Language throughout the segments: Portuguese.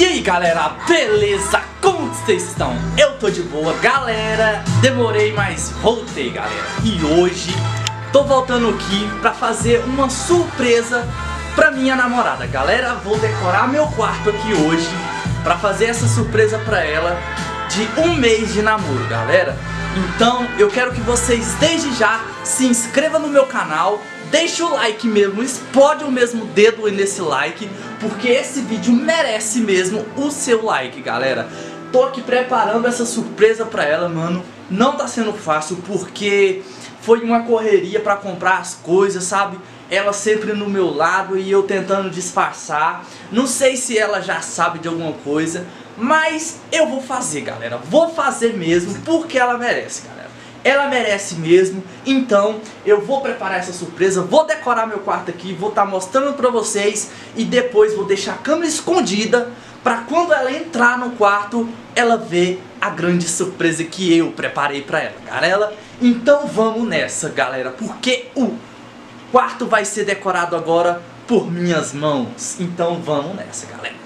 E aí galera, beleza? Como vocês estão? Eu tô de boa, galera Demorei, mas voltei galera E hoje tô voltando aqui pra fazer uma surpresa pra minha namorada Galera, vou decorar meu quarto aqui hoje Pra fazer essa surpresa pra ela De um mês de namoro, galera Então eu quero que vocês desde já se inscrevam no meu canal Deixa o like mesmo, explode o mesmo dedo nesse like Porque esse vídeo merece mesmo o seu like, galera. Tô aqui preparando essa surpresa pra ela, mano. Não tá sendo fácil porque foi uma correria pra comprar as coisas, sabe? Ela sempre no meu lado e eu tentando disfarçar. Não sei se ela já sabe de alguma coisa Mas eu vou fazer, galera. Vou fazer mesmo porque ela merece, galera ela merece mesmo, então eu vou preparar essa surpresa, vou decorar meu quarto aqui, vou estar tá mostrando pra vocês e depois vou deixar a câmera escondida pra quando ela entrar no quarto, ela ver a grande surpresa que eu preparei pra ela, galera. Então vamos nessa, galera, porque o quarto vai ser decorado agora por minhas mãos, então vamos nessa, galera.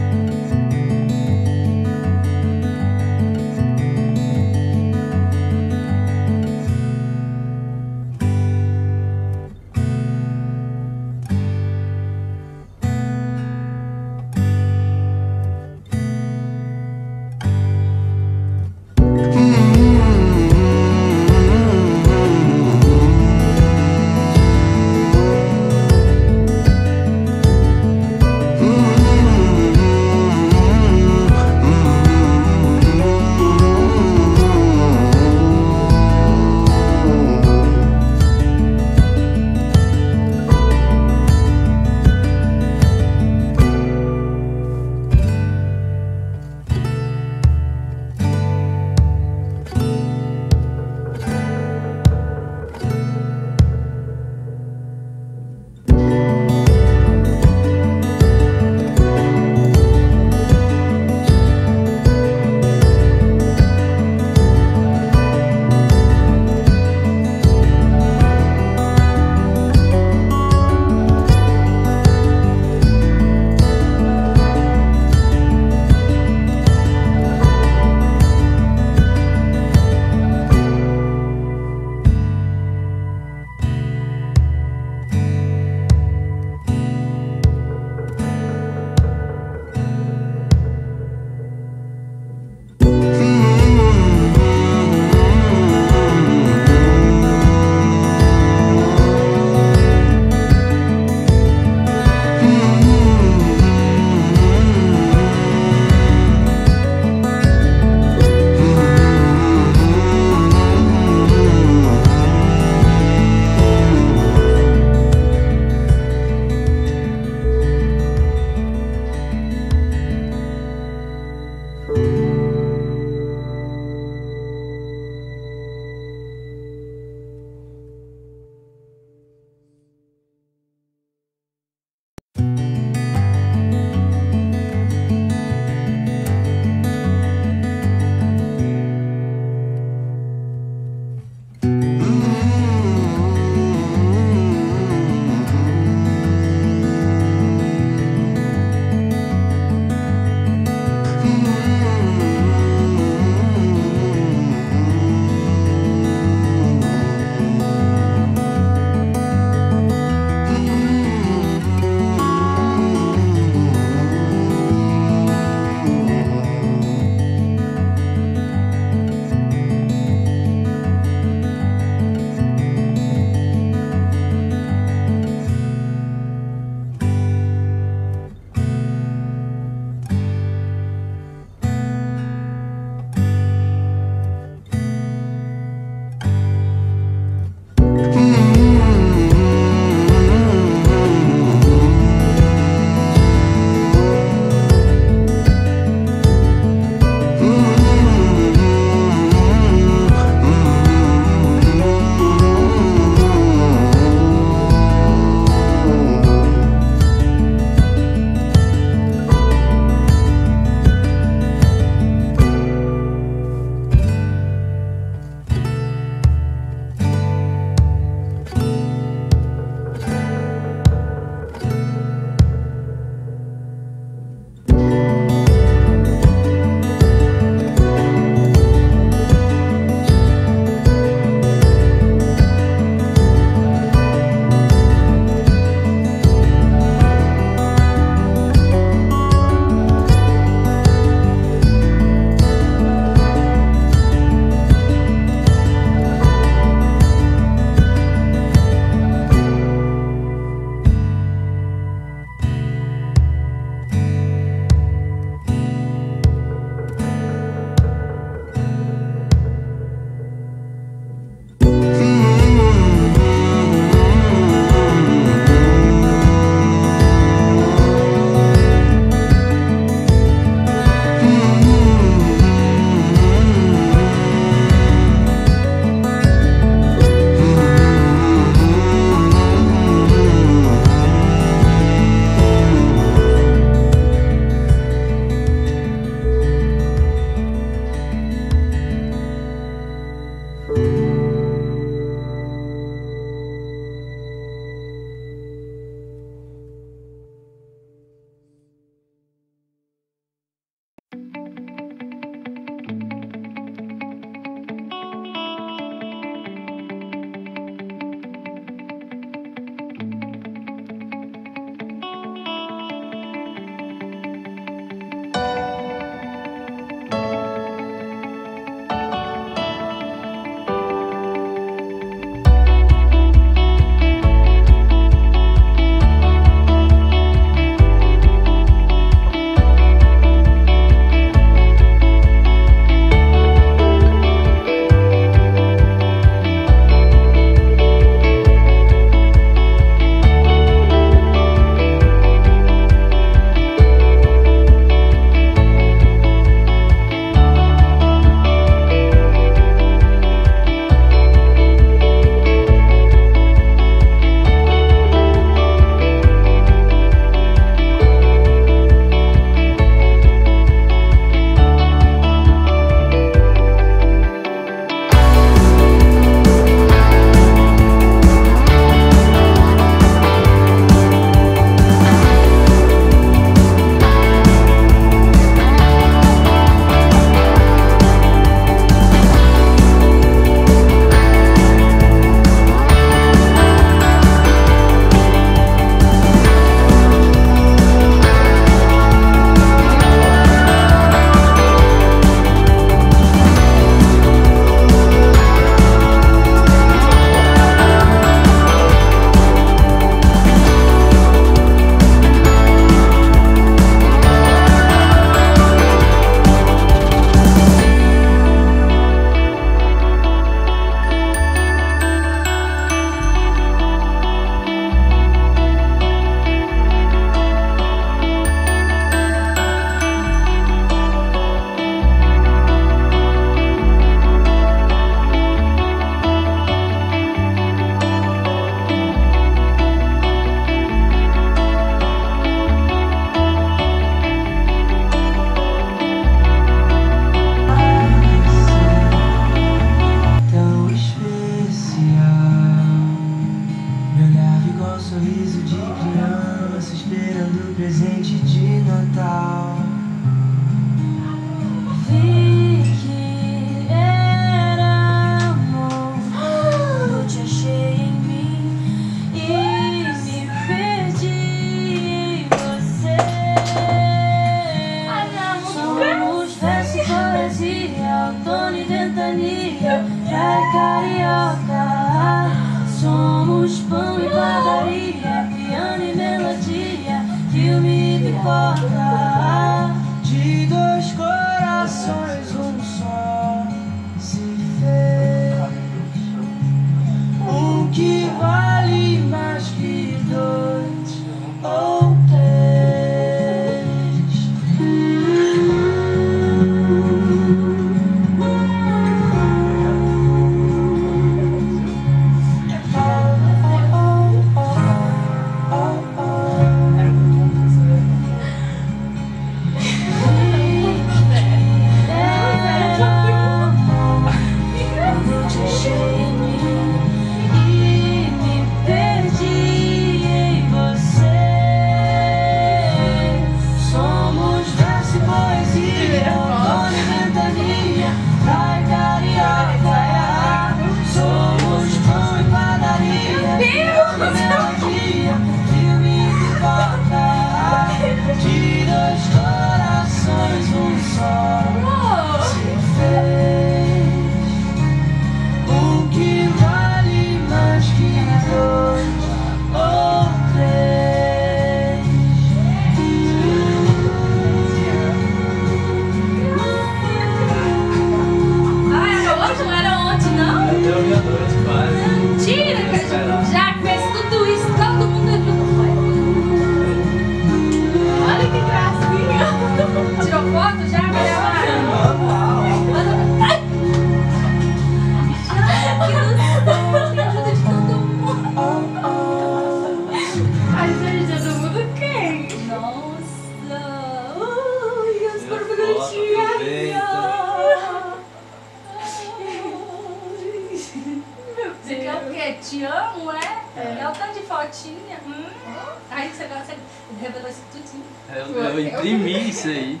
É, eu, eu imprimi isso aí.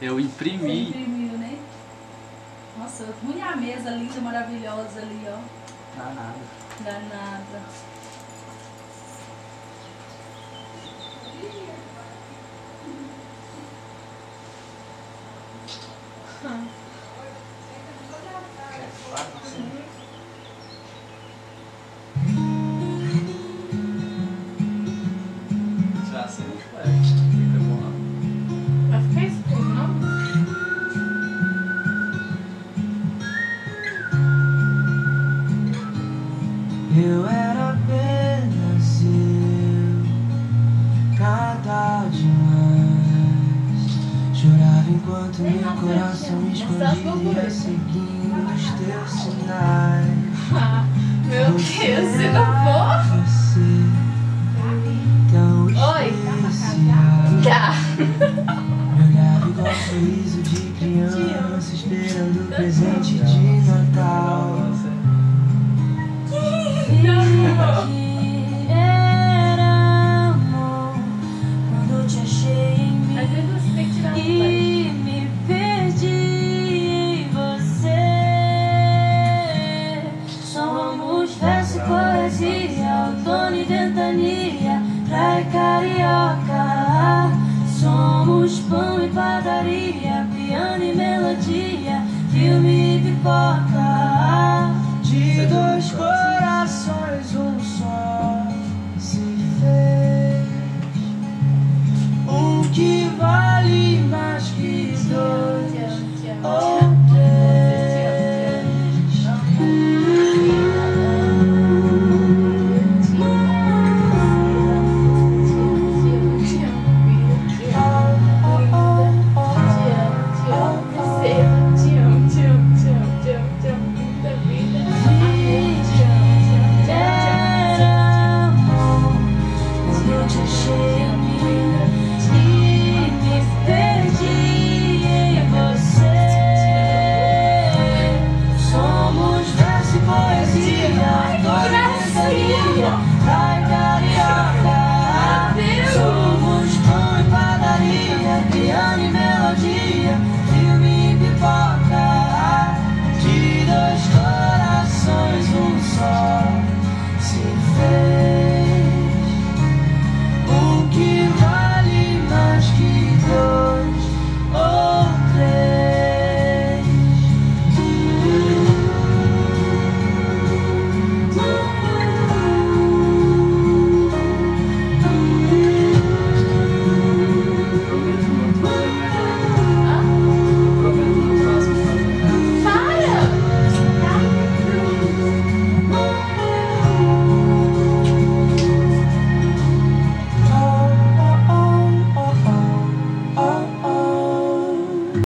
Eu imprimi. Você imprimiu, né? Nossa, ruim a mesa linda, maravilhosa ali, ó. Danada. Danada. seguindo os teus sinais. Ah, meu Deus, você não nostalgia, outono e ventania, praia carioca. Somos pão e padaria, piano e melodia, filme e pipoca. De é dois